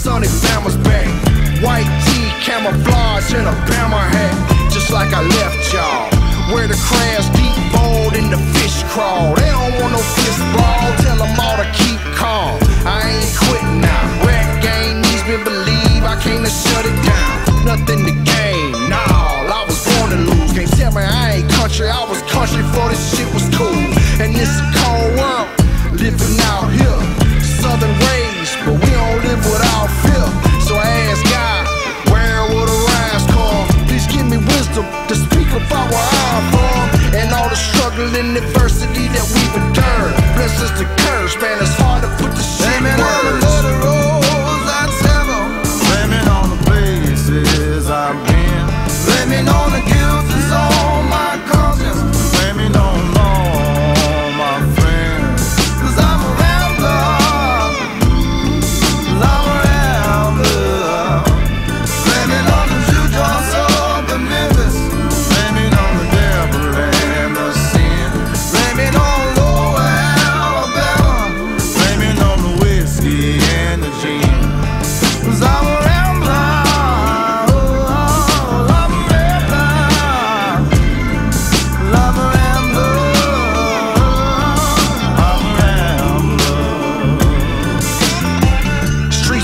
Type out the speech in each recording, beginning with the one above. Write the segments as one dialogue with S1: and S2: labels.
S1: Sonny Bama's back. White tee, camouflage, and a Bama Where the crabs deep bold and the fish crawl. They don't want no fist ball. Tell them all to keep calm. I ain't quitting now. Rap game needs me believe I came to shut it down. Nothing to gain, nah. I was born to lose. Can't tell me I ain't country. I was country for this shit was and adversity that we've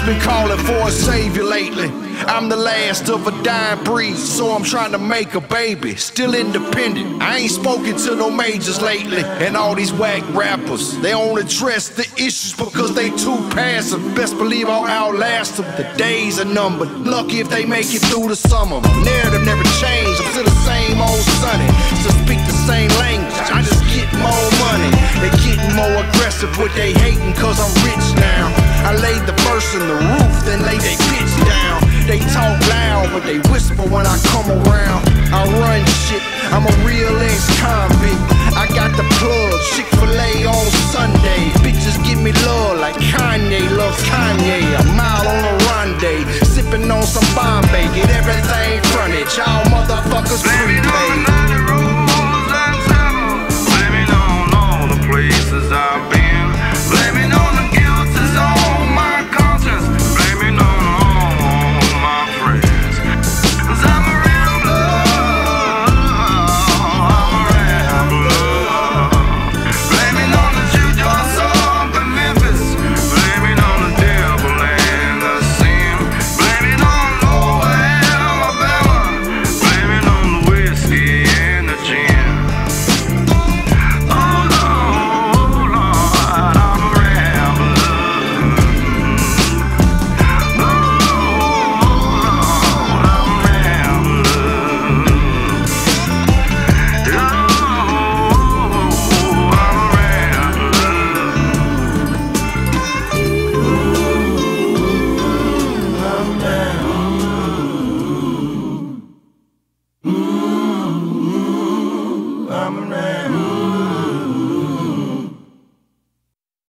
S2: been
S1: calling for a savior lately. I'm the last of a dying breed, so I'm trying to make a baby. Still independent. I ain't spoken to no majors lately. And all these whack rappers, they don't address the issues because they too passive. Best believe I'll outlast them. The days are numbered. Lucky if they make it through the summer. My narrative never changed. I'm still the same old sonny. Still speak the same language. I just get more money. They're getting more aggressive with they in the roof, then lay they bitch down. They talk loud, but they whisper when I come around. I run shit, I'm a real ex-convict. I got the plug, Chick-fil-A on Sunday. Bitches give me love like Kanye loves Kanye. A mile on a ronde, sipping on some Bombay. Get everything fronted, y'all motherfuckers.